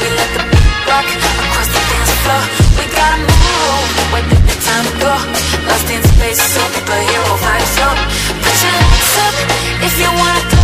We let the beat rock across the dance floor We gotta move, the time? Lost in space, superhero vibes up Put your lights up if you wanna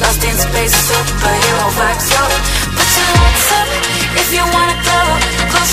Lost in space, superhero vibes, yo Put your hands up if you wanna go. Close